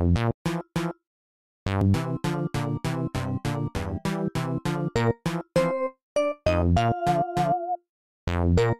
Thank you.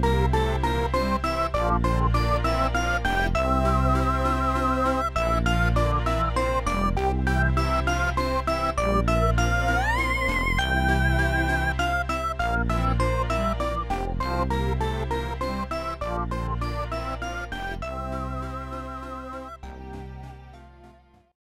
you